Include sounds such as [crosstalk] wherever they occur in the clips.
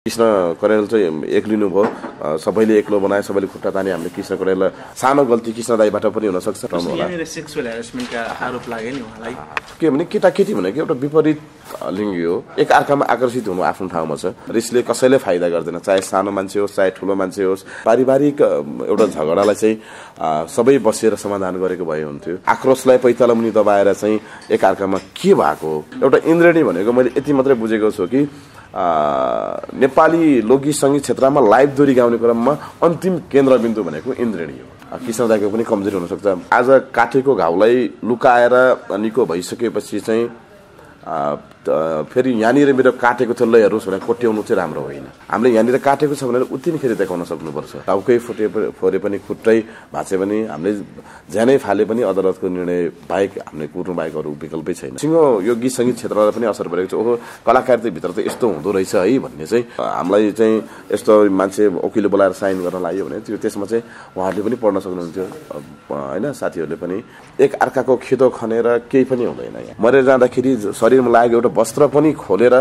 कृष्ण करेल चाहिँ एक्लिनु भयो सबैले एक्लो बनाए सबैले खुट्टा ताने हामीले कृष्ण करेललाई। सानो गल्ती कृष्ण दाईबाट पनि हुनसक्छ आरोप लाग्यो नि उहाँलाई। के भने केटाकेटी भनेको एउटा विपरीत लिङ्गी हो। एक अर्कामा आकर्षित हुनु आफ्नो ठाउँमा छ। रिसले कसैले फाइदा गर्दैन चाहे सानो मान्छे होस् चाहे ठुलो मान्छे होस्। पारिवारिक एउटा झगडालाई चाहिँ सबै बसेर समाधान गरेको भए हुन्थ्यो। आक्रोशलाई पैताला मुनि दबाएर चाहिँ एक अर्कामा के भएको हो? एउटा इन्द्रेणी भनेको मैले यति मात्रै बुझेको छु कि नेपाली लोकगीत सङ्गीत क्षेत्रमा लाइभ दोरी गाउने क्रममा अन्तिम केन्द्रबिन्दु भनेको इन्द्रेणी हो। कृष्ण दाईको पनि कमजोरी हुनसक्छ। आज काठीको घाउलाई लुकाएर निको भइसकेपछि चाहिँ फेरि यहाँनिर मेरो काटेको थियो ल हेर्नुहोस् भनेर कोट्याउनु चाहिँ राम्रो होइन। हामीले यहाँनिर काटेको छ भनेर उत्तिनखेरि देखाउन सक्नुपर्छ। टाउकै फुटे फोरे पनि खुट्टै भाँचे पनि हामीले ज्यानै फाले पनि अदालतको निर्णय बाहेक हामीले कुर्नु बाहेक अरू विकल्पै छैन। सिङ्गो यो गीत सङ्गीत क्षेत्रलाई पनि असर परेको छ। ओहो कलाकारिताभित्र त यस्तो हुँदो रहेछ है भन्ने चाहिँ हामीलाई चाहिँ यस्तो मान्छे वकिलले बोलाएर साइन गर्न लाग्यो भने त्यो त्यसमा चाहिँ उहाँहरूले पनि पढ्न सक्नुहुन्थ्यो। होइन साथीहरूले पनि। एक अर्काको खेदो खनेर केही पनि हुँदैन यहाँ। मरेर जाँदाखेरि शरीरमा लागेको एउटा वस्त्र पनि खोलेर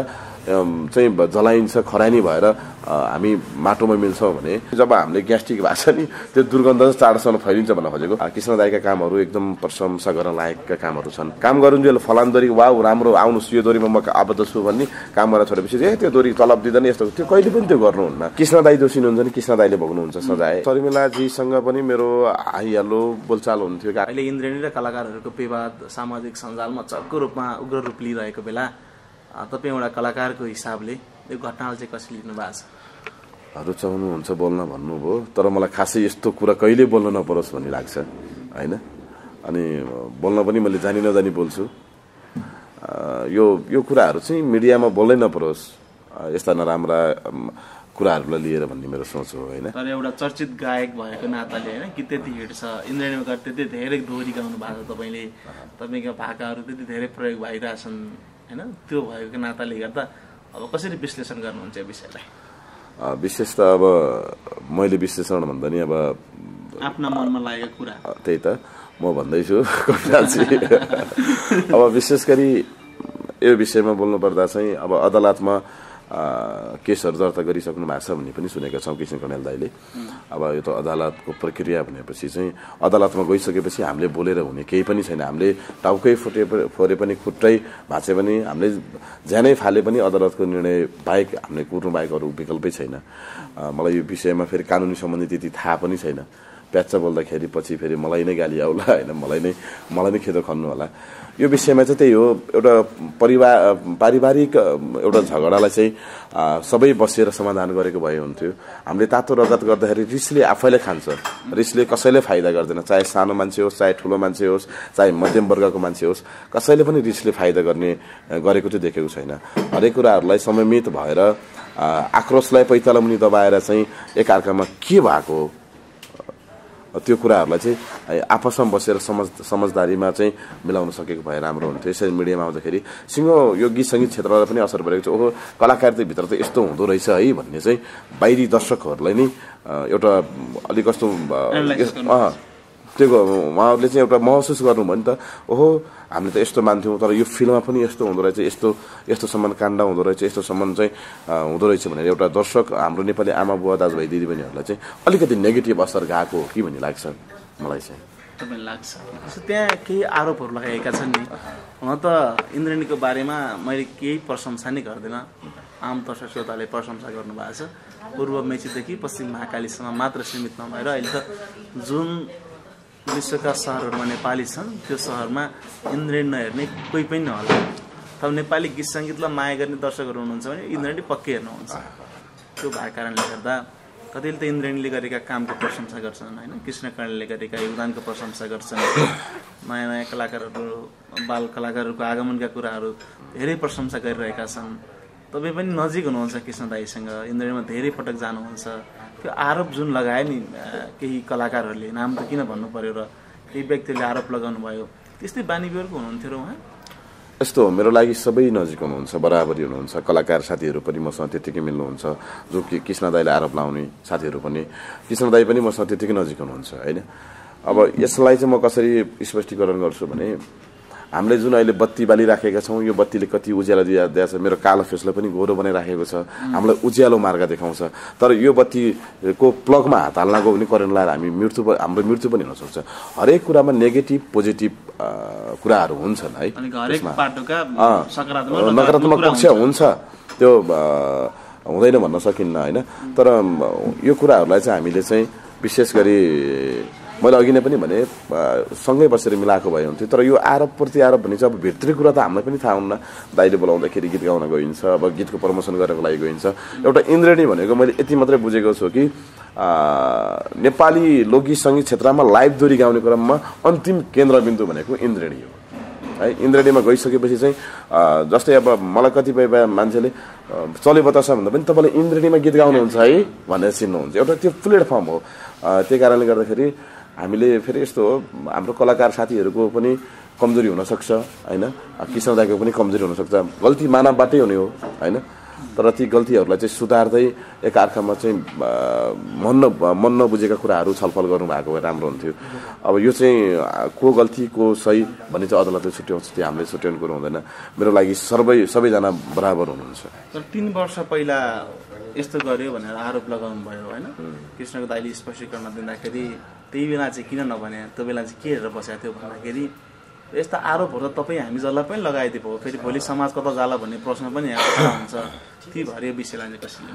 चाहिँ जलाइन्छ खरानी भएर हामी माटोमा मिल्छौँ भने जब हामीले ग्यास्ट्रिक भएको छ नि त्यो दुर्गन्ध चाहिँ टाढोसम्म फैलिन्छ भन्न खोजेको। कृष्ण दाईका कामहरू एकदम प्रशंसा गर्न लायकका कामहरू छन्। काम गरुन्जेल फलान दोरी वा राम्रो आउनुहोस् यो दोरीमा म आबद्ध छु भन्ने काम गरेर छोडेपछि ए त्यो दोरी तलब दिँदैन यस्तो त्यो कहिले पनि त्यो गर्नुहुन्न। कृष्ण दाई दोषी हुनुहुन्छ नि कृष्ण दाईले भोग्नुहुन्छ सजाय। शर्मिलाजीसँग पनि मेरो हाइहालो बोलचाल हुन्थ्यो। अहिले इन्द्रेणी र कलाकारहरूको विवाद सामाजिक सञ्जालमा चर्को रूपमा उग्र रूप लिइरहेको बेला तपाईँ एउटा कलाकारको हिसाबले यो घटनालाई चाहिँ कसरी लिनु भएको छ? रुचाउनुहुन्छ बोल्न भन्नुभयो तर मलाई खासै यस्तो कुरा कहिले बोल्न नपरोस् भन्ने लाग्छ होइन? अनि बोल्न पनि मैले जानी नजानी बोल्छु। यो यो कुराहरू चाहिँ मिडियामा बोल्नै नपरोस्। यस्ता नराम्रा कुराहरूलाई लिएर भन्ने मेरो सोच हो होइन? तर एउटा चर्चित गायक भएको नाताले होइन कि त्यति हिट छ इन्द्रेणीमा गएर त्यति धेरै दोहोरी गाउनु भएको छ तपाईँले तपाईँको भाकाहरू त्यति धेरै प्रयोग भइरहेछन् होइन? त्यो भएको नाताले गर्दा अब कसरी विश्लेषण गर्नुहुन्छ यो विषयलाई? विशेष त अब मैले विश्लेषण भन्दा नि अब आफ्ना मनमा लागेको कुरा। त्यही त। म भन्दैछु [laughs] अब विशेष गरी यो विषयमा बोल्नुपर्दा चाहिँ अब अदालतमा केसहरू दर्ता गरिसक्नु भएको छ भन्ने पनि सुनेका छौँ कृष्ण कणेल दाईले। अब यो त अदालतको प्रक्रिया भनेपछि चाहिँ अदालतमा गइसकेपछि हामीले बोलेर हुने केही पनि छैन। हामीले टाउकै फुटे फोरे पनि खुट्टै भाँचे पनि हामीले ज्यानै फाले पनि अदालतको निर्णय बाहेक हामीले कुर्नु बाहेक अरू विकल्पै छैन। मलाई यो विषयमा फेरि कानुनी सम्बन्धी त्यति थाहा पनि छैन। प्याच्च बोल्दाखेरि पछि फेरि मलाई नै गाली आउला होइन? मलाई नै मलाई नै खेदो खन्नु होला। यो विषयमा चाहिँ त्यही हो। एउटा परिवार पारिवारिक एउटा झगडालाई चाहिँ सबै बसेर समाधान गरेको भए हुन्थ्यो। हामीले तातो रगत गर्दाखेरि रिसले आफैले खान्छ। रिसले कसैले फाइदा गर्दैन। चाहे सानो मान्छे होस् चाहे ठुलो मान्छे होस् चाहे मध्यम वर्गको मान्छे होस् कसैले पनि रिसले फाइदा गर्ने गरेको चाहिँ देखेको छैन। हरेक कुराहरूलाई समयमित भएर आक्रोशलाई पैताला मुनि दबाएर चाहिँ एकअर्कामा के भएको हो? त्यो कुराहरूलाई चाहिँ आपसमा बसेर समझ समझदारीमा चाहिँ मिलाउन सकेको भए राम्रो हुन्थ्यो। यसरी मिडियामा आउँदाखेरि सिङ्गो यो गीत सङ्गीत क्षेत्रलाई पनि असर परेको छ। ओहो कलाकारिताभित्र त यस्तो हुँदो रहेछ है भन्ने चाहिँ बाहिरी दर्शकहरूलाई नै एउटा अलिक कस्तो त्यो उहाँहरूले चाहिँ एउटा महसुस गर्नु भयो नि त ओहो हामीले त यस्तो मान्थ्यौँ तर यो फिल्ममा पनि यस्तो हुँदो रहेछ यस्तो यस्तोसम्म काण्ड हुँदो रहेछ यस्तोसम्म चाहिँ हुँदो रहेछ भनेर एउटा दर्शक हाम्रो नेपाली आमा बुवा दाजुभाइ दिदीबहिनीहरूलाई चाहिँ अलिकति नेगेटिभ असर गएको हो कि भन्ने लाग्छ मलाई चाहिँ। लाग्छ। त्यहाँ केही आरोपहरू लगाएका छन् नि हुन त इन्द्रेणीको बारेमा मैले केही प्रशंसा नै गर्दिनँ। आम दर्शक श्रोताले प्रशंसा गर्नुभएको छ। पूर्व मेचीदेखि पश्चिम महाकालीसम्म मात्र सीमित नभएर अहिले त जुन विश्वका सहरहरूमा नेपाली छन्। त्यो सहरमा इन्द्रेणी नहेर्ने कोही पनि नहोला। तर नेपाली गीत सङ्गीतलाई माया गर्ने दर्शकहरू हुनुहुन्छ भने इन्द्रेणी पक्कै हेर्नुहुन्छ। त्यो भएको कारणले गर्दा कतिले त इन्द्रेणीले गरेका कामको प्रशंसा गर्छन् होइन? कृष्ण कर्णले गरेका योगदानको प्रशंसा गर्छन्। नयाँ नयाँ कलाकारहरू बाल कलाकारहरूको आगमनका कुराहरू धेरै प्रशंसा गरिरहेका छन्। तपाईँ पनि नजिक हुनुहुन्छ कृष्ण दाईसँग। इन्द्रेणीमा धेरै पटक जानुहुन्छ। त्यो आरोप जुन लगायो नि केही कलाकारहरूले नाम त किन भन्नु पर्यो र केही व्यक्तिले आरोप लगाउनु भयो त्यस्तै बानी बेहोरको हुनुहुन्थ्यो र उहाँ? यस्तो हो मेरो लागि सबै नजिक हुनुहुन्छ बराबरी हुनुहुन्छ कलाकार साथीहरू पनि मसँग त्यत्तिकै मिल्नुहुन्छ जो कि कृष्ण दाईले आरोप लाउने साथीहरू पनि कृष्ण दाई पनि मसँग त्यत्तिकै नजिक हुनुहुन्छ होइन? अब यसलाई चाहिँ म कसरी स्पष्टीकरण गर्छु भने हामीले जुन अहिले बत्ती बालिराखेका छौँ यो बत्तीले कति उज्यालो दिएको छ मेरो कालो फेसलाई पनि गोरो बनाइराखेको छ हामीलाई उज्यालो मार्ग देखाउँछ। तर यो बत्तीको प्लगमा हात हाल्न गयो भने करेन्ट लगाएर हामी मृत्यु हाम्रो मृत्यु पनि हुनसक्छ हरेक कुरामा नेगेटिभ पोजिटिभ कुराहरू हुन्छन् है। नकारात्मक कुरा पक्ष हुन्छ। त्यो हुँदैन भन्न सकिन्न होइन। तर यो कुराहरूलाई चाहिँ हामीले चाहिँ विशेष गरी मैले अघि नै पनि भने सँगै बसेर मिलाएको भए हुन्थ्यो। तर यो आरोप प्रति आरोप भने चाहिँ अब भित्री कुरा त हामीलाई पनि थाहा हुन्न। दाइले बोलाउँदाखेरि गीत गाउन गइन्छ अब गीतको प्रमोसन गरेको लागि गइन्छ। एउटा इन्द्रेणी भनेको मैले यति मात्रै बुझेको छु कि नेपाली लोकगीत सङ्गीत क्षेत्रमा लाइभ दोरी गाउने क्रममा अन्तिम केन्द्रबिन्दु भनेको इन्द्रेणी हो। है इन्द्रेणीमा गइसकेपछि चाहिँ जस्तै अब मलाई कतिपय मान्छेले चले बतास भन्दा पनि तपाईँले इन्द्रेणीमा गीत गाउनुहुन्छ है भनेर चिन्नुहुन्छ। एउटा त्यो प्लेटफर्म हो। त्यही कारणले गर्दाखेरि हामीले फेरि यस्तो हो हाम्रो कलाकार साथीहरूको पनि कमजोरी हुनसक्छ होइन? दाईको पनि कमजोरी हुनसक्छ। गल्ती मानवबाटै हुने हो होइन? तर ती गल्तीहरूलाई चाहिँ सुधार्दै एकअर्कामा चाहिँ मन न मन नबुझेका कुराहरू छलफल गर्नुभएको भए राम्रो हुन्थ्यो। अब यो चाहिँ को गल्ती को सही भन्ने चाहिँ अदालतले छुट्याउँछ त्यो हामीले छुट्याउने कुरो हुँदैन। मेरो लागि सबै सबैजना बराबर हुनुहुन्छ। तर तिन वर्ष पहिला यस्तो गर्यो भनेर आरोप लगाउनु भयो होइन? कृष्णको दाइले स्पष्टीकरण दिँदाखेरि त्यही बेला चाहिँ किन नभने? त्यो बेला चाहिँ के हेरेर बसेको थियो? भन्दाखेरि यस्ता आरोपहरू त तपाईँ हामी जसलाई पनि लगाइदिएको हो फेरि भोलि समाज कता जाला भन्ने प्रश्न पनि हुन्छ। ती भएर यो विषयलाई कसरी?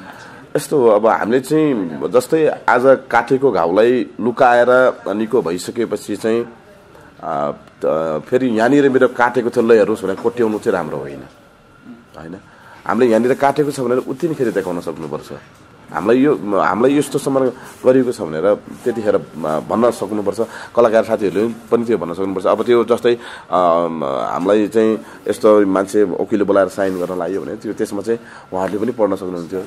यस्तो हो, अब हामीले चाहिँ जस्तै आज काटेको घाउलाई लुकाएर निको भइसकेपछि चाहिँ त- फेरि यहाँनिर मेरो काटेको थियो ल हेर्नुहोस् भनेर कोट्याउनु चाहिँ राम्रो होइन। होइन? हामीले यहाँनिर काटेको छ भनेर उतिनखेरि देखाउन सक्नुपर्छ। हामीलाई यो हामीलाई यस्तोसम्म गरिएको छ भनेर त्यतिखेर भन्न सक्नुपर्छ। कलाकार साथीहरूले पनि त्यो भन्न सक्नुपर्छ। अब त्यो जस्तै हामीलाई चाहिँ यस्तो मान्छे वकिलले बोलाएर साइन गर्न लाग्यो भने त्यो त्यसमा चाहिँ उहाँहरूले पनि पढ्न सक्नुहुन्थ्यो।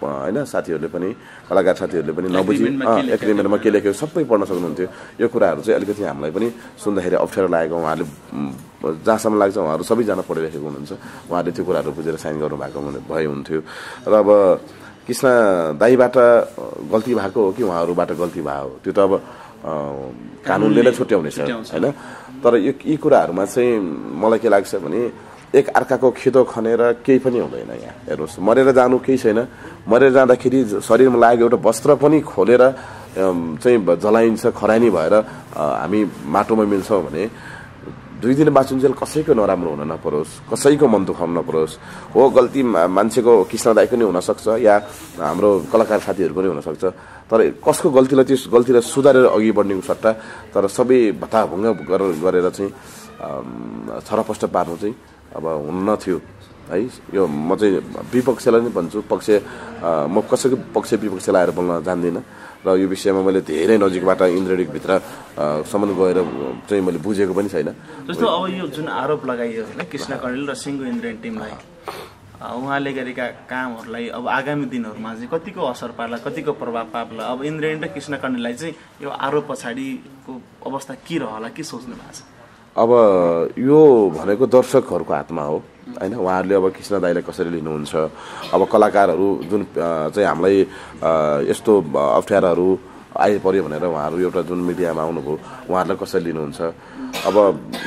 होइन साथीहरूले पनि कलाकार साथीहरूले पनि नबुझी एग्रिमेन्टमा के लेख्यो सबै पढ्न सक्नुहुन्थ्यो। यो कुराहरू चाहिँ अलिकति हामीलाई पनि सुन्दाखेरि अप्ठ्यारो लागेको उहाँहरूले जहाँसम्म लाग्छ उहाँहरू सबैजना पढिरहेको हुनुहुन्छ। उहाँहरूले त्यो कुराहरू बुझेर साइन गर्नुभएको भए हुन्थ्यो। र अब कृष्ण दाईबाट गल्ती भएको हो कि उहाँहरूबाट गल्ती भएको हो? त्यो त अब कानुनले नै छुट्याउने छ। होइन? तर यो यी कुराहरूमा चाहिँ मलाई के लाग्छ भने एक अर्काको खेतो खनेर केही पनि हुँदैन यहाँ हेर्नुहोस्। मरेर जानु केही छैन। मरेर जाँदाखेरि शरीरमा लागेको एउटा वस्त्र पनि खोलेर चाहिँ जलाइन्छ खरानी भएर हामी माटोमा मिल्छौँ भने दुई दिन बाँचुन्जेल कसैको नराम्रो हुन नपरोस् कसैको मन दुखाउनु नपरोस्। हो गल्ती मान्छेको कृष्ण दाईको नै हुनसक्छ या हाम्रो कलाकार साथीहरूको नै हुनसक्छ। तर कसको गल्तीलाई त्यो गल्तीलाई सुधारेर अघि बढ्नेको सट्टा तर सबै भत्ताभुङ्ग गरेर चाहिँ छरपष्ट पार्नु चाहिँ अब हुन थियो। है? यो म चाहिँ विपक्षलाई नै भन्छु। पक्ष म कसैको पक्ष विपक्ष लाएर बोल्न जान्दिनँ। र यो विषयमा मैले धेरै नजिकबाट इन्द्रडिकभित्र सम्म गएर चाहिँ मैले बुझेको पनि छैन। जस्तो अब यो जुन आरोप लगाइयो होइन कृष्ण कणेल र सिङ्गो इन्द्रेन टिमलाई उहाँले गरेका कामहरूलाई अब आगामी दिनहरूमा चाहिँ कतिको असर पार्ला कतिको प्रभाव पार्ला? अब इन्द्रेन र कृष्ण कणेललाई चाहिँ यो आरोप पछाडिको अवस्था के रहला? के सोच्नु भएको छ? अब यो भनेको दर्शकहरूको हातमा हो। होइन उहाँहरूले अब कृष्ण दाईलाई कसरी लिनुहुन्छ? अब कलाकारहरू जुन चाहिँ हामीलाई यस्तो अप्ठ्याराहरू आइपऱ्यो भनेर उहाँहरू एउटा जुन मिडियामा आउनुभयो उहाँहरूलाई कसरी लिनुहुन्छ? अब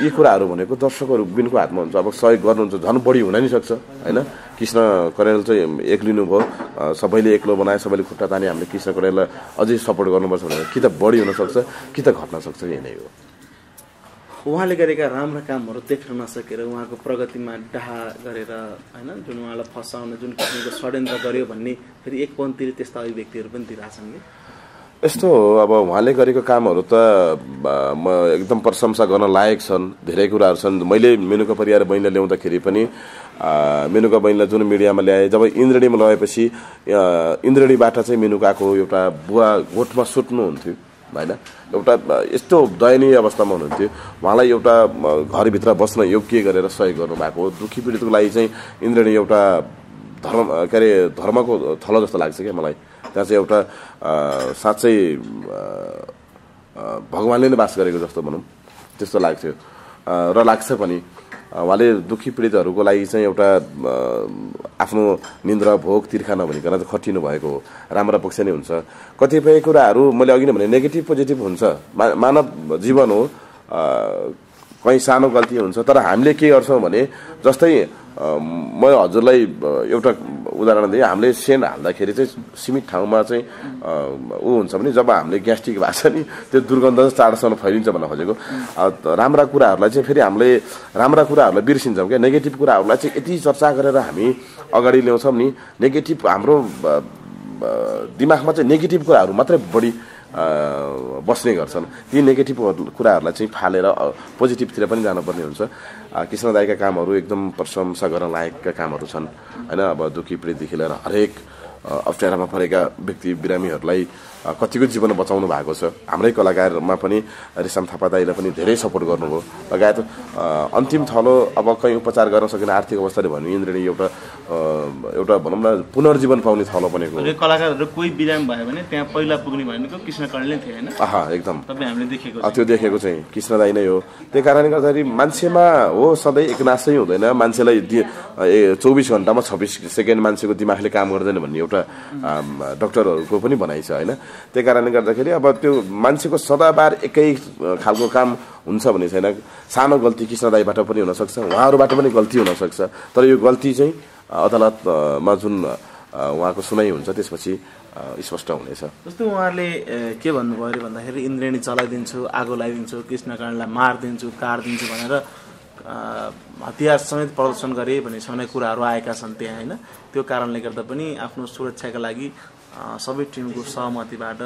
यी कुराहरू भनेको दर्शकहरू बिनको हातमा हुन्छ। अब सहयोग गर्नुहुन्छ झन् बढी हुन नि सक्छ होइन? कृष्ण करेल चाहिँ एक्लिनु भयो अ, सबैले एक्लो बनाए सबैले खुट्टा ताने हामीले कृष्ण करेललाई अझै सपोर्ट गर्नुपर्छ भनेर। कि त बढी हुनसक्छ कि त घट्न सक्छ यही नै हो। उहाँले गरेका राम्रा कामहरू देख्न नसकेर उहाँको प्रगतिमा डाहा गरेर होइन जुन उहाँलाई फसाउने जुन किसिमको षड्यन्त्र गर्यो भन्ने फेरि एकपन्थीले त्यस्ता अभिव्यक्तिहरू पनि दिइरहेछन् कि यस्तो हो अब उहाँले गरेको कामहरू त म एकदम प्रशंसा गर्न लायक छन् धेरै कुराहरू छन्। मैले मेनुका परिवार बहिनीलाई ल्याउँदाखेरि पनि मेनुका बहिनीलाई जुन मिडियामा ल्याएँ जब इन्द्रणीमा लगाएपछि आ, इन्द्रणीबाट चाहिँ मेनुका आएको एउटा बुवा गोठमा सुत्नुहुन्थ्यो। होइन? एउटा यस्तो दयनीय अवस्थामा हुनुहुन्थ्यो। उहाँलाई एउटा घरभित्र बस्न योग्य गरेर सहयोग गर्नुभएको हो। दुःखी पीडितको लागि चाहिँ इन्द्रणी एउटा धर्म के अरे धर्मको थलो जस्तो लाग्छ क्या मलाई। त्यहाँ चाहिँ एउटा साँच्चै भगवान्ले नै बास गरेको जस्तो भनौँ त्यस्तो लाग्थ्यो। र लाग्छ पनि। उहाँले दुःखी पीडितहरूको लागि चाहिँ एउटा आफ्नो निन्द्रा भोग तिर्खा नभनिकन खटिनु भएको हो। राम्रो पक्ष नै हुन्छ। कतिपय कुराहरू मैले अघि नै भने नेगेटिभ पोजिटिभ हुन्छ। मानव जीवन हो। कहीँ सानो गल्ती हुन्छ तर हामीले के गर्छौँ भने जस्तै म हजुरलाई एउटा उदाहरण दिएँ। हामीले सेन हाल्दाखेरि चाहिँ सीमित ठाउँमा चाहिँ ऊ हुन्छ भने जब हामीले ग्यास्ट्रिक भएको छ नि त्यो दुर्गन्ध चाहिँ चाँडोसँग फैलिन्छ भन्न खोजेको। राम्रा कुराहरूलाई चाहिँ फेरि हामीले राम्रा कुराहरूलाई बिर्सिन्छौँ क्या। नेगेटिभ कुराहरूलाई चाहिँ यति चर्चा गरेर हामी अगाडि ल्याउँछौँ नि। नेगेटिभ हाम्रो दिमागमा चाहिँ नेगेटिभ कुराहरू मात्रै बढी बस्ने गर्छन्। ती नेगेटिभ कुराहरूलाई चाहिँ फालेर पोजिटिभतिर पनि जानुपर्ने हुन्छ। अ, कृष्ण दाईका कामहरू एकदम प्रशंसा गर्न लायकका कामहरू छन्। होइन अब दुःखी पीडितदेखि लिएर हरेक अप्ठ्यारामा परेका व्यक्ति बिरामीहरूलाई कतिको जीवन बचाउनु भएको छ। हाम्रै कलाकारमा पनि रेशम थापा दाईलाई पनि धेरै सपोर्ट गर्नुभयो। लगायत अन्तिम थलो अब कहीँ उपचार गर्न सकिने आर्थिक अवस्थाले भन्यो इन्द्रेणी एउटा एउटा भनौँ न पुनर्जीवन पाउने थलो बनेको कलाकारहरू कोही बिरामी भयो भने त्यहाँ पहिला पुग्ने भनेको कृष्ण कणले थियो होइन? एकदम। हामीले देखेको त्यो देखेको चाहिँ कृष्ण दाई नै हो। त्यही कारणले गर्दाखेरि मान्छेमा हो सधैँ एकनासै हुँदैन। मान्छेलाई चौबिस घन्टामा छब्बिस सेकेन्ड मान्छेको दिमागले काम गर्दैन भन्ने एउटा डक्टरहरूको पनि भनाइ छ होइन? त्यही कारणले गर्दाखेरि अब त्यो मान्छेको सदाबार एकै खालको काम हुन्छ भन्ने छैन। सानो गल्ती कृष्ण दाईबाट पनि हुनसक्छ उहाँहरूबाट पनि गल्ती हुनसक्छ। तर यो गल्ती चाहिँ अदालतमा जुन उहाँको सुनाइ हुन्छ त्यसपछि स्पष्ट हुनेछ। जस्तो उहाँहरूले ए, के भन्नुभयो अरे भन्दाखेरि इन्द्रेणी चलाइदिन्छु आगो लगाइदिन्छु कृष्णकरणलाई मारिदिन्छु काटिदिन्छु भनेर हतियार समेत प्रदर्शन गरे भन्ने समय कुराहरू आएका छन् त्यहाँ होइन? त्यो कारणले गर्दा पनि आफ्नो सुरक्षाका लागि सबै टिमको सहमतिबाट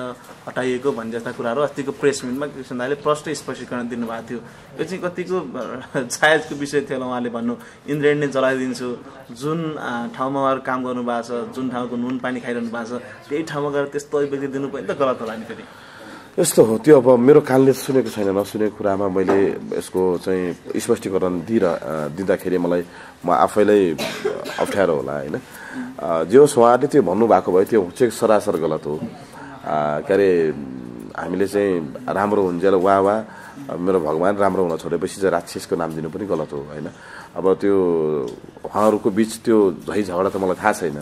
हटाइएको भन्ने जस्ता कुराहरू अस्तिको प्रेस मिटमा कृष्ण दाईले प्रष्ट स्पष्टीकरण दिनुभएको थियो। यो चाहिँ कतिको अ, जायजको विषय थियो होला उहाँले भन्नु। इन्द्रेणी नै जलाइदिन्छु। जुन ठाउँमा उहाँहरू काम गर्नुभएको छ जुन ठाउँको नुन पानी खाइरहनु भएको छ त्यही ठाउँमा गएर त्यस्तो अभिव्यक्ति दिनु पनि त गलत होला नि फेरि। यस्तो हो। त्यो अब मेरो कानले सुनेको छैन। नसुनेको कुरामा मैले यसको चाहिँ स्पष्टीकरण दिइर अ, दिँदाखेरि मलाई म आफैलाई अप्ठ्यारो होला होइन? जे होस् उहाँले त्यो भन्नुभएको भयो त्यो चाहिँ सरासर गलत हो। के अरे हामीले चाहिँ राम्रो हुन्जेल वा वा मेरो भगवान् राम्रो हुन छोडेपछि चाहिँ राक्षसको नाम दिनु पनि गलत हो होइन? अब त्यो उहाँहरूको बिच त्यो झै झगडा त मलाई थाहा छैन।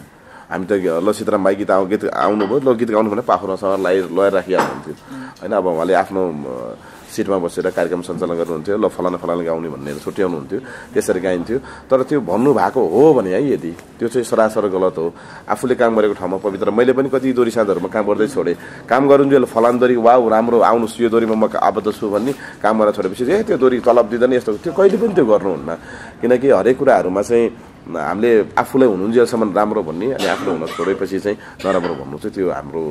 हामी त ल सीताराम भाइ गीत आउ गीत आउनुभयो ल गीत गाउनु भने पाखुरासँग लाइ लगाएर राखिहाल्नुहुन्थ्यो। होइन अब उहाँले आफ्नो सिटमा बसेर कार्यक्रम सञ्चालन गर्नुहुन्थ्यो ल फलाना फलाना गाउने भनेर छुट्याउनुहुन्थ्यो त्यसरी गाइन्थ्यो। तर त्यो भन्नुभएको हो भने है यदि त्यो चाहिँ सरासर गलत हो। आफूले काम गरेको ठाउँमा पवित्र। मैले पनि कति दोरी साँझहरूमा काम गर्दै छोडेँ। काम गरुन्जेल फलान दोरी वा राम्रो आउनुहोस् यो दोरीमा म आबद्ध छु भन्ने काम गरेर छोडेपछि ए त्यो दोरी तलब दिँदैन यस्तो। त्यो कहिले पनि त्यो गर्नुहुन्न। किनकि हरेक कुराहरूमा चाहिँ हामीले आफूलाई हुनुहुन्जेलसम्म राम्रो भन्ने अनि आफूले हुन छोडेपछि चाहिँ नराम्रो भन्नु चाहिँ त्यो हाम्रो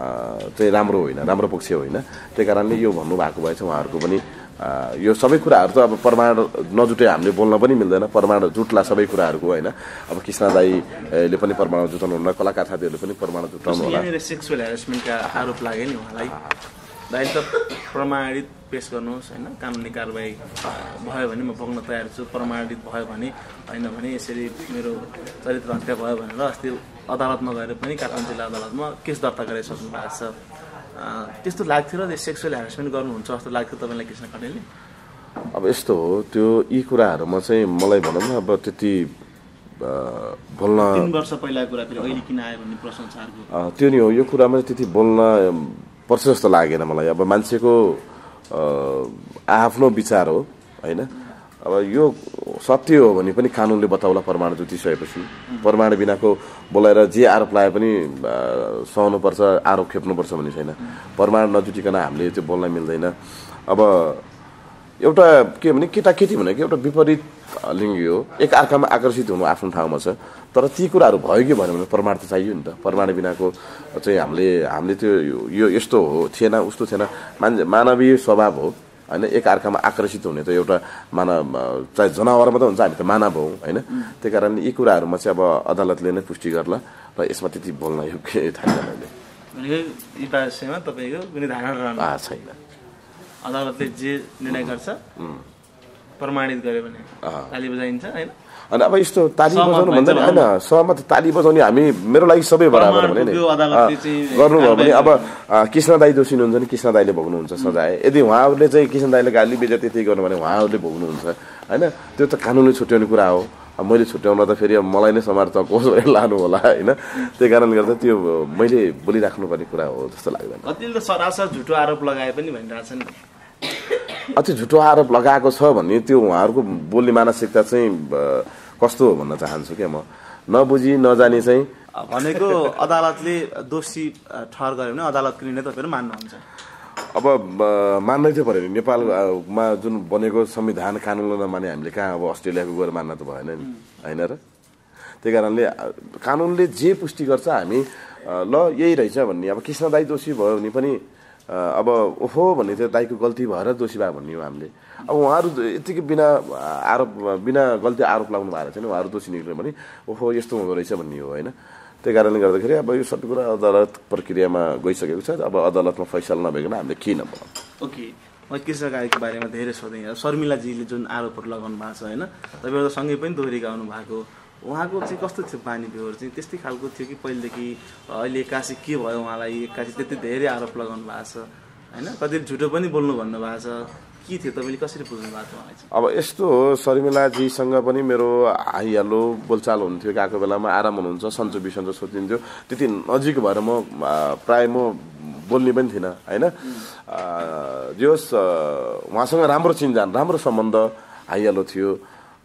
चाहिँ राम्रो होइन राम्रो पक्ष होइन। त्यही कारणले यो भन्नुभएको भए चाहिँ उहाँहरूको पनि यो सबै कुराहरू त अब प्रमाण नजुटे हामीले बोल्न पनि मिल्दैन प्रमाण जुट्ला सबै कुराहरूको होइन। अब कृष्ण दाईले पनि प्रमाण जुटाउनु हुन्न कलाकार साथीहरूले पनि प्रमाण जुटाउनु होला। सेक्सुअल हेरेसमेन्टका आरोप लाग्यो नि उहाँलाई। दाइले त प्रमाणित पेस गर्नुहोस् होइन कानुनी कारवाही भयो भने म भोग्न तयार छु प्रमाणित भयो भने होइन भने यसरी मेरो चरित्र हत्या भयो भनेर अस्ति अदालतमा गएर पनि काठमाडौँ जिल्ला अदालतमा केस दर्ता गरिसक्नु भएको छ। त्यस्तो लाग्थ्यो र सेक्सुअल हेरेसमेन्ट गर्नुहुन्छ जस्तो लाग्थ्यो तपाईँलाई कृष्ण कटेलले? अब यस्तो हो त्यो यी कुराहरूमा चाहिँ मलाई भनौँ न अब त्यति बोल्न वर्ष पहिलाको कुरा फेरि अहिले किन आयो भन्ने प्रश्न छ अर्को। अ, त्यो नि हो यो कुरामा चाहिँ त्यति बोल्न पर्छ जस्तो लागेन मलाई। अब मान्छेको आफ्नो विचार हो होइन? अब यो सत्य हो भने पनि कानुनले बताउला प्रमाण जुटिसकेपछि। प्रमाण बिनाको बोलाएर जे आरोप लाए पनि सहनुपर्छ आरोप खेप्नुपर्छ भन्ने छैन। प्रमाण नजुटिकन हामीले त्यो बोल्न मिल्दैन। अब एउटा के भने केटाकेटी भनेको एउटा विपरीत लिङ्गी हो। एक अर्कामा आकर्षित हुनु आफ्नो ठाउँमा छ। तर ती कुराहरू भयो कि भएन भने प्रमाण त चाहियो नि त। प्रमाण बिनाको चाहिँ हामीले हामीले त्यो यो यस्तो हो थिएन उस्तो थिएन। मान्छे मानवीय स्वभाव हो। होइन एक अर्कामा आकर्षित हुने त एउटा मानव चाहे जनावर मात्रै हुन्छ हामी त मानव हौँ होइन? त्यही कारणले यी कुराहरूमा चाहिँ अब अदालतले नै पुष्टि गर्ला र यसमा त्यति बोल्न योग्य [laughs] थाहा छैन तपाईँको कुनै धारणा छैन। अदालतले जे निर्णय गर्छ प्रमाणित गर्यो भने। ताली बजाइन्छ होइन? अनि अब यस्तो ताली बजाउनु भन्दा नि होइन सहमत ताली बजाउने हामी मेरो लागि सबै बराबर भने नि गर्नुभयो भने अब कृष्ण दाई दोषी हुनुहुन्छ भने कृष्ण दाईले भोग्नुहुन्छ सजाय यदि उहाँहरूले चाहिँ कृष्ण दाईले गाली बेजा त्यति गर्नु भने उहाँहरूले भोग्नुहुन्छ होइन त्यो त कानुनले छुट्याउने कुरा हो मैले छुट्याउन त फेरि अब मलाई नै समाज चकोस् भनेर लानु होला होइन त्यही कारणले गर्दा त्यो मैले बोलिराख्नुपर्ने कुरा हो जस्तो लाग्दैन कतिले त सरासर झुटो आरोप लगाए पनि भनिरहेछन् अति झुटो आरोप लगाएको छ भन्ने त्यो उहाँहरूको बोल्ने मानसिकता चाहिँ कस्तो हो भन्न चाहन्छु क्या म? नबुझी नजाने चाहिँ। भनेको अदालतले दोषी ठहर गर्यो भने अदालतको निर्णय तपाईँहरू मान्नुहुन्छ। अब मान्नै थियो पऱ्यो नि। नेपालमा जुन बनेको संविधान कानुनलाई नमाने हामीले कहाँ अब अस्ट्रेलियाको गएर मान्न त भएन नि। होइन र? त्यही कारणले कानुनले जे पुष्टि गर्छ हामी ल यही रहेछ भन्ने। अब कृष्ण दाई दोषी भयो भने पनि अब ओहो भन्ने थियो दाईको गल्ती भएर दोषी भयो भन्ने हो हामीले। अब उहाँहरू यतिकै बिना आरोप बिना गल्ती आरोप लगाउनु भएको छैन उहाँहरू दोषी निक्ल्यो भने ओहो यस्तो हुँदो रहेछ भन्ने हो होइन? त्यही कारणले गर्दाखेरि अब यो सबै कुरा अदालत प्रक्रियामा गइसकेको छ। अब अदालतमा फैसला नभइकन हामीले किन बोलाउँ ओके म कृष्णकालीको बारेमा धेरै सोधेँ। शर्मिलाजीले जुन आरोपहरू लगाउनु भएको छ होइन? तपाईँहरू सँगै पनि दोहोरी गाउनु भएको उहाँको चाहिँ कस्तो थियो बानी व्यवहार चाहिँ? त्यस्तै खालको थियो कि पहिलेदेखि अहिले एक्कासी के भयो उहाँलाई? एक्कासी त्यति धेरै आरोप लगाउनु भएको छ। होइन? कति झुटो पनि बोल्नु भन्नु भएको छ। के थियो? तपाईँले कसरी बुझ्नु भएको थियो अब यस्तो हो शर्मिलाजीसँग पनि मेरो हाइहालो बोलचाल हुन्थ्यो। गएको बेलामा आराम हुनुहुन्छ सन्चो बिसन्चो सोधिन्थ्यो त्यति नजिक भएर म प्राय म बोल्ने पनि थिइनँ होइन? जे होस् उहाँसँग राम्रो चिनजान राम्रो सम्बन्ध हाइहालो थियो।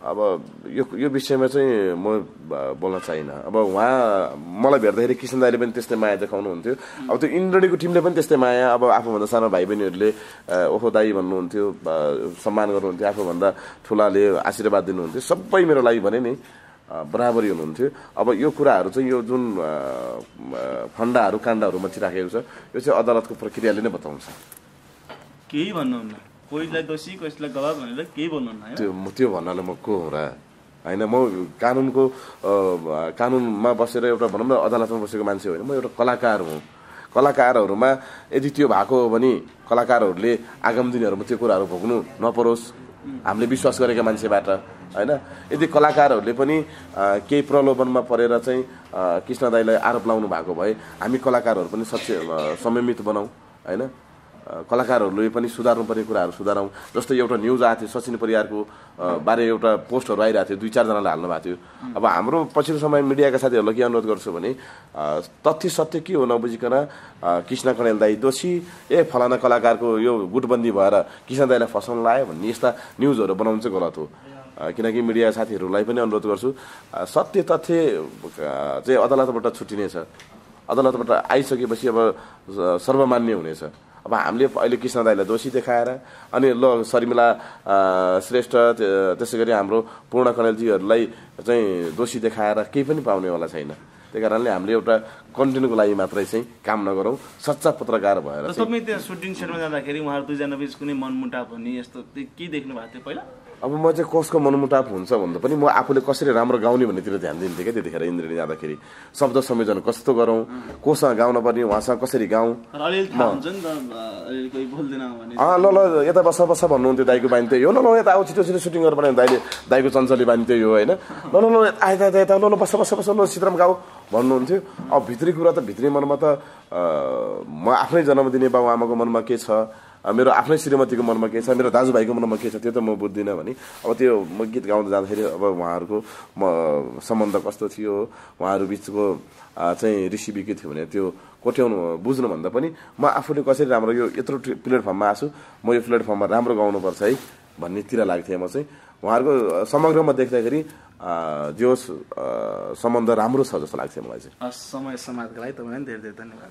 अब यो यो विषयमा चाहिँ म बोल्न चाहिनँ अब उहाँ मलाई भेट्दाखेरि किसन दाईले पनि त्यस्तै माया देखाउनुहुन्थ्यो। अब त्यो इन्द्रणीको टिमले पनि त्यस्तै माया अब आफूभन्दा सानो भाइ बहिनीहरूले ओहो दाई भन्नुहुन्थ्यो सम्मान गर्नुहुन्थ्यो आफूभन्दा ठुलाले आशीर्वाद दिनुहुन्थ्यो। सबै मेरो लागि भने नि बराबरी हुनुहुन्थ्यो। अब यो कुराहरू चाहिँ यो जुन फन्डाहरू काण्डहरू मचिराखेको छ यो चाहिँ अदालतको प्रक्रियाले नै बताउँछ। केही भन्नुहुन्न? कोहीलाई दोषी कसैलाई गलत भनेर केही भन्नुहुन्न त्यो त्यो भन्नाले म को हुँ र? होइन म कानुनको कानुनमा बसेर एउटा भनौँ न अदालतमा बसेको मान्छे होइन। म एउटा कलाकार हुँ। कलाकारहरूमा यदि त्यो भएको हो भने कलाकारहरूले आगामी दिनहरूमा त्यो कुराहरू भोग्नु नपरोस्। हामीले विश्वास गरेका मान्छेबाट होइन? यदि कलाकारहरूले पनि केही प्रलोभनमा परेर चाहिँ कृष्ण दाईलाई आरोप लाउनु भएको भए हामी कलाकारहरू पनि सच्चे अ, संयमित बनाऊ होइन? कलाकारहरूले पनि सुधार्नुपर्ने कुराहरू सुधारौँ। जस्तै एउटा न्युज आएको थियो सचिन परिवारको बारे एउटा पोस्टहरू आइरहेको थियो दुई चारजनाले हाल्नु भएको थियो। अब हाम्रो पछिल्लो समय मिडियाका साथीहरूलाई के अनुरोध गर्छु भने तथ्य सत्य के हो नबुझिकन कृष्ण कणेल दाई दोषी ए फलाना कलाकारको यो गुटबन्दी भएर कृष्ण दाईलाई फसाउन लायो भन्ने यस्ता न्युजहरू बनाउनु चाहिँ गलत हो। किनकि मिडिया साथीहरूलाई पनि अनुरोध गर्छु सत्य तथ्य चाहिँ अदालतबाट छुट्टिनेछ। अदालतबाट आइसकेपछि अब सर्वमान्य हुनेछ। अब हामीले अहिले कृष्ण दाईलाई दोषी देखाएर अनि ल शर्मिला श्रेष्ठ त्य- त्यसै गरी हाम्रो पूर्ण कणेलजीहरूलाई चाहिँ दोषी देखाएर केही पनि पाउनेवाला छैन। त्यही कारणले हामीले एउटा कन्टेन्टको लागि मात्रै चाहिँ काम नगरौँ सच्चा पत्रकार भएर तपाईँ त्यहाँ सुटिङ सेटमा जाँदाखेरि उहाँहरू दुईजना बिच कुनै मनमुटाप हुने यस्तो के देख्नु भएको थियो पहिला? अब म चाहिँ कसको मनमुटाप हुन्छ भन्दा पनि म आफूले कसरी राम्रो गाउने भन्नेतिर ध्यान दिन्थेँ क्या त्यतिखेर इन्द्रिणी जाँदाखेरि। शब्द संयोजन कस्तो गरौँ? कोसँग गाउन पर्ने उहाँसँग कसरी गाउँ? अ, ल ल यता बस बस भन्नुहुन्थ्यो दाईको बानी त्यही हो ल ल यता आऊ छिटो छिटो सुटिङ गर्नु पर्ने दाईले दाईको चञ्चली बानी त्यही हो होइन। ल ल ल यता यता यता ल ल बस बस बस ल सिद्राम गाऊ भन्नुहुन्थ्यो। अब भित्री कुरा त भित्री मनमा त म आफ्नै जन्म दिने बाउ आमाको मनमा के छ? मेरो आफ्नै श्रीमतीको मनमा के छ मेरो दाजुभाइको मनमा के छ त्यो त म बुझ्दिनँ भने अब त्यो म गीत गाउँदा जाँदाखेरि अब उहाँहरूको म सम्बन्ध कस्तो थियो उहाँहरू बिचको चाहिँ रिसिपी के थियो भने त्यो कोट्याउनु बुझ्नुभन्दा पनि म आफूले कसरी राम्रो यो यत्रो प्लेटफर्ममा आछु म यो प्लेटफर्ममा राम्रो गाउनुपर्छ है भन्नेतिर लाग्थेँ म चाहिँ। उहाँहरूको समग्रमा देख्दाखेरि जो सम्बन्ध राम्रो छ जस्तो लाग्छ मलाई चाहिँ। समय समाजका लागि तपाईँलाई धेरै धेरै धन्यवाद।